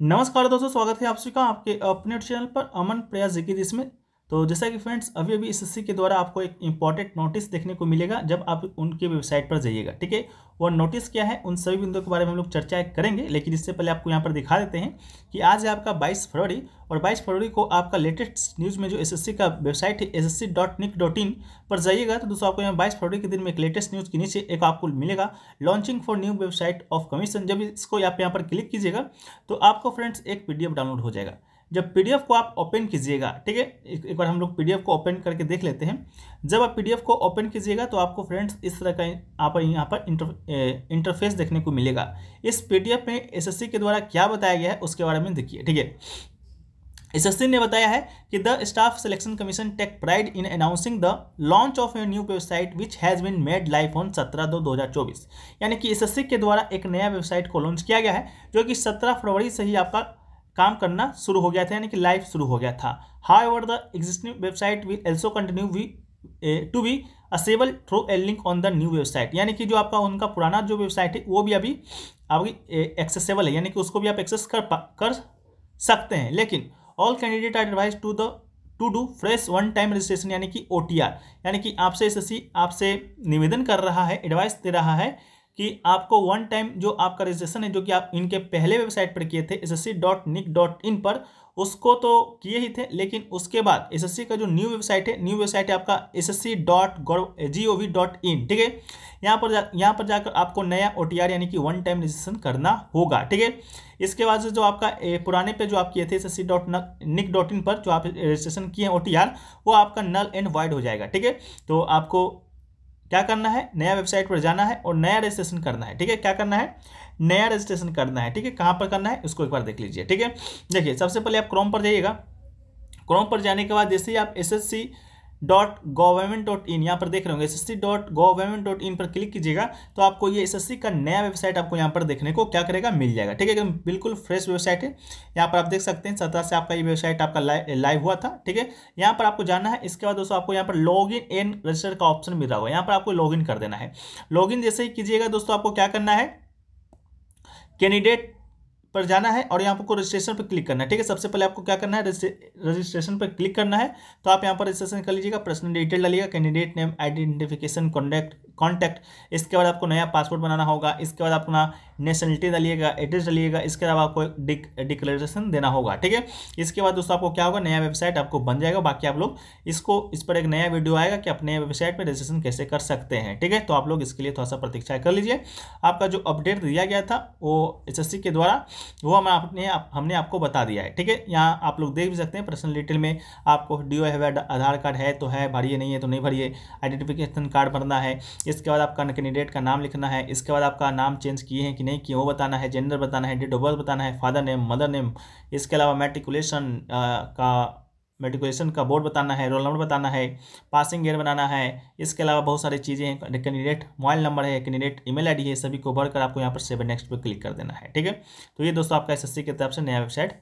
नमस्कार दोस्तों, स्वागत है आप सभी का आपके अपने चैनल पर। अमन प्रयास जिकी जिसमें तो जैसा कि फ्रेंड्स अभी अभी एसएससी के द्वारा आपको एक इंपॉर्टेंट नोटिस देखने को मिलेगा जब आप उनके वेबसाइट पर जाइएगा, ठीक है? वो नोटिस क्या है? उन सभी बिंदुओं के बारे में हम लोग चर्चा करेंगे, लेकिन इससे पहले आपको यहाँ पर दिखा देते हैं कि आज है आपका 22 फरवरी और 22 फरवरी को आपका लेटेस्ट न्यूज़ में जो एसएससी का वेबसाइट है एस पर जाइएगा तो दोस्तों आपको यहाँ बाईस फरवरी के दिन में एक लेटेस्ट न्यूज़ के नीचे एक आपको मिलेगा launching for new website of commission जब इसको आप यहाँ पर क्लिक कीजिएगा तो आपको फ्रेंड्स एक पीडीएफ डाउनलोड हो जाएगा। जब पीडीएफ को आप ओपन कीजिएगा, ठीक है? एक बार हम लोग पीडीएफ को ओपन करके देख लेते हैं। जब आप पीडीएफ को ओपन कीजिएगा तो आपको फ्रेंड्स इस तरह का आप यहाँ पर इंटर इंटरफेस देखने को मिलेगा। इस पीडीएफ में एसएससी के द्वारा क्या बताया गया है, उसके बारे में देखिए, ठीक है? एसएससी ने बताया है कि the staff selection commission take pride in announcing the launch of a new website, which has been made live on सत्रह दो दो हज़ार चौबीस। यानी कि एसएससी के द्वारा एक नया वेबसाइट को लॉन्च किया गया है, जो कि सत्रह फरवरी से ही आपका काम करना शुरू हो गया था, यानी कि लाइव शुरू हो गया था। However the existing website will also continue we to be accessible through a link on the new website यानी कि जो आपका उनका पुराना जो वेबसाइट है, वो भी अभी अभी एक्सेसिबल है। यानी कि उसको भी आप एक्सेस कर कर सकते हैं। लेकिन all candidate are advise to the to do fresh one time registration यानी कि ओटीआर यानी कि आपसे एस आपसे निवेदन कर रहा है एडवाइस दे रहा है कि आपको वन टाइम जो आपका रजिस्ट्रेशन है, जो कि आप इनके पहले वेबसाइट पर किए थे S S C dot nic dot in पर, उसको तो किए ही थे, लेकिन उसके बाद एसएससी का जो न्यू वेबसाइट है न्यू वेबसाइट है आपका S S C dot G O V dot in ठीक है? यहाँ पर जा, यहाँ पर जाकर आपको नया ओ टी आर यानी कि वन टाइम रजिस्ट्रेशन करना होगा, ठीक है? इसके बाद जो आपका पुराने पे जो आप किए थे S S C dot nic dot in पर जो आप रजिस्ट्रेशन किए हैं ओ टी आर वो आपका नल एंड वाइड हो जाएगा, ठीक है? तो आपको क्या करना है? नया वेबसाइट पर जाना है और नया रजिस्ट्रेशन करना है, ठीक है? क्या करना है? नया रजिस्ट्रेशन करना है, ठीक है? कहाँ पर करना है? उसको एक बार देख लीजिए, ठीक है? देखिए, सबसे पहले आप क्रोम पर जाइएगा। क्रोम पर जाने के बाद जैसे ही आप S S C dot government dot in यहाँ पर देख रहे होंगे S dot government dot in पर क्लिक कीजिएगा तो आपको ये एस का नया वेबसाइट आपको यहाँ पर देखने को क्या करेगा, मिल जाएगा। ठीक है, एकदम बिल्कुल फ्रेश वेबसाइट है। यहाँ पर आप देख सकते हैं, सत्रह से आपका ये वेबसाइट आपका लाइव हुआ था, ठीक है। यहाँ पर आपको जाना है, इसके बाद दोस्तों आपको यहाँ पर लॉग इन एंड रजिस्टर का ऑप्शन मिल रहा होगा। यहाँ पर आपको लॉग इन कर देना है। लॉग इन जैसे ही कीजिएगा, दोस्तों आपको क्या करना है कैंडिडेट पर जाना है और यहाँ पर रजिस्ट्रेशन पर क्लिक करना है। ठीक है, सबसे पहले आपको क्या करना है? रजिस्ट्रेशन पर क्लिक करना है। तो आप यहाँ पर रजिस्ट्रेशन कर लीजिएगा पर्सनल डिटेल डालिएगा candidate name identification contact contact इसके बाद आपको नया पासपोर्ट बनाना होगा। इसके बाद अपना नेशनलिटी डालिएगा एड्रेस डालिएगा। इसके अलावा आपको डिक डिक्लेरेशन देना होगा। ठीक है? इसके बाद दोस्तों आपको क्या होगा? नया वेबसाइट आपको बन जाएगा। बाकी आप लोग इसको, इस पर एक नया वीडियो आएगा कि आप नए वेबसाइट पर रजिस्ट्रेशन कैसे कर सकते हैं। ठीक है? तो आप लोग इसके लिए थोड़ा सा प्रतीक्षा कर लीजिए। आपका जो अपडेट दिया गया था, वो एस के द्वारा वो हम आपने हमने आपको बता दिया है, ठीक है? यहाँ आप लोग देख भी सकते हैं पर्सनल डिटेल में आपको डी है आधार कार्ड है तो है भरिए नहीं है तो नहीं भरिए आइडेंटिफिकेशन कार्ड भरना है, इसके बाद आपका कैंडिडेट का नाम लिखना है, इसके बाद आपका नाम चेंज किए हैं कि नहीं किए वो बताना है जेंडर बताना है डेट ऑफ़ बर्थ बताना है फादर नेम मदर नेम इसके अलावा मेट्रिकुलेशन का मेट्रिकुलेशन का बोर्ड बताना है, रोल नंबर बताना है, पासिंग ईयर बनाना है, इसके अलावा बहुत सारी चीज़ें हैं कैंडिडेट, मोबाइल नंबर है, कैंडिडेट, ईमेल आईडी है, सभी को भरकर आपको यहाँ पर सेव नेक्स्ट पर क्लिक कर देना है, ठीक है? तो ये दोस्तों आपका एसएससी की तरफ़ से नया वेबसाइट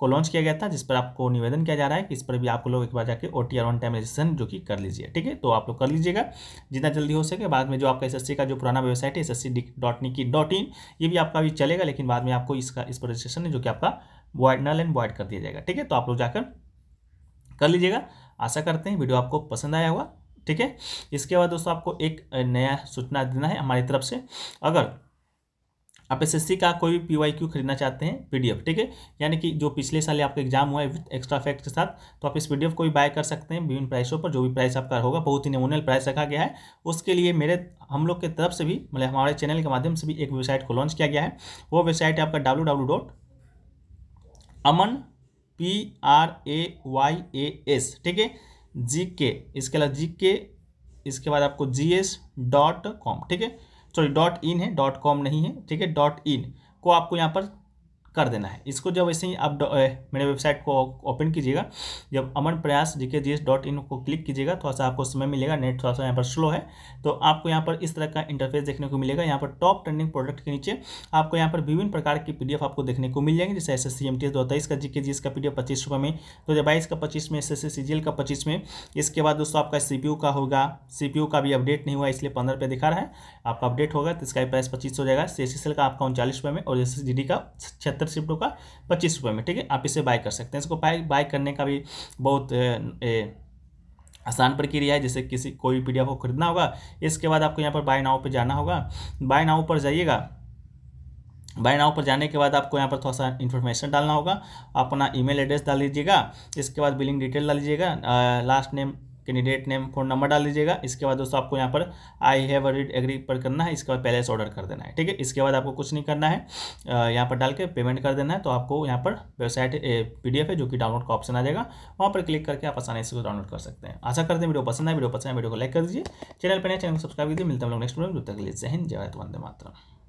को लॉन्च किया गया था, जिस पर आपको निवेदन किया जा रहा है कि इस पर भी आप लोग एक बार जाके O T R one time registration जो कि कर लीजिए, ठीक है? तो आप लोग कर लीजिएगा, जितना जल्दी हो सके, बाद में जो आपका एसएससी का जो पुराना वेबसाइट है S S dot nic dot in, ये भी आपका भी चलेगा, लेकिन बाद में आपको इसका, इस पर रजिस्ट्रेशन है, जो कि आपका वॉइड नल एंड वॉइड कर दिया जाएगा, ठीक है? तो आप लोग जाकर कर लीजिएगा। आशा करते हैं वीडियो आपको पसंद आया होगा, ठीक है? इसके बाद दोस्तों आपको एक नया सूचना देना है हमारी तरफ़ से। अगर आप एसएससी का कोई भी पीवाईक्यू खरीदना चाहते हैं पीडीएफ ठीक है? यानी कि जो पिछले साल आपका एग्ज़ाम हुआ है विथ एक्स्ट्रा फैक्ट के साथ तो आप इस पीडीएफ को भी बाय कर सकते हैं विभिन्न प्राइसों पर। जो भी प्राइस आपका होगा, बहुत ही नमूनल प्राइस रखा गया है। उसके लिए मेरे, हम लोग के तरफ़ से भी मतलब हमारे चैनल के माध्यम से भी एक वेबसाइट को लॉन्च किया गया है। वो वेबसाइट है आपका W Aman P R A Y A S ठीक है? जी के इसके अलावा जी के इसके बाद आपको जी एस डॉट कॉम ठीक है? सॉरी डॉट इन है डॉट कॉम नहीं है, ठीक है? डॉट इन को आपको यहाँ पर कर देना है। इसको जब वैसे ही आप मेरे वेबसाइट को ओपन कीजिएगा, जब अमन प्रयास जी K G S dot in को क्लिक कीजिएगा थोड़ा सा आपको समय मिलेगा नेट थोड़ा सा यहाँ पर स्लो है तो आपको यहाँ पर इस तरह का इंटरफेस देखने को मिलेगा। यहाँ पर टॉप ट्रेंडिंग प्रोडक्ट के नीचे आपको यहाँ पर विभिन्न प्रकार की पी आपको देखने को मिल जाएँगे, जैसे S S C M T S दो तेईस का जी के जी एस का पी डी एफ़ पच्चीस रुपये में, दो हज़ार बाईस का पच्चीस में एस एस सी जी का पच्चीस में। इसके बाद दोस्तों आपका सी पी यू का होगा सी पी यू का भी अपडेट नहीं हुआ, इसलिए पंद्रह रुपये दिखा रहा है, आपका अपडेट होगा तो इसका प्राइस पच्चीस हो जाएगा। सी एस एस एल का आपका उनचालीस रुपये में और एस एस जी का छिहत्तर बेहतर शिफ्टों का पच्चीस रुपये में ठीक है? आप इसे बाय कर सकते हैं। इसको बाय बाय करने का भी बहुत ए, ए, आसान प्रक्रिया है। जैसे किसी कोई पीडीएफ को खरीदना होगा इसके बाद आपको यहाँ पर बाय नाव पर जाना होगा। बाय नाव पर जाइएगा। बाय नाव पर जाने के बाद आपको यहाँ पर थोड़ा सा इन्फॉर्मेशन डालना होगा। अपना ईमेल एड्रेस डाल लीजिएगा इसके बाद बिलिंग डिटेल डाल लीजिएगा last name candidate name phone number डाल दीजिएगा। इसके बाद दोस्तों आपको यहाँ पर आई हैव रीड एग्री पर करना है। इसके बाद पहले से ऑर्डर कर देना है, ठीक है? इसके बाद आपको कुछ नहीं करना है। यहाँ पर डाल के पेमेंट कर देना है। तो आपको यहाँ पर वेबसाइट पीडीएफ है जो कि डाउनलोड का ऑप्शन आ जाएगा। वहाँ पर क्लिक करके आप आसानी से डाउनलोड कर सकते हैं। आशा करते हैं वीडियो पसंद है वीडियो पसंद है वीडियो को लाइक कर दीजिए। चैनल पर नए चैनल को सब्सक्राइब कीजिए मिलता है लोग नेक्स्ट वीडियो जब तक लिए जय हिंद, जय वंदे मातरम।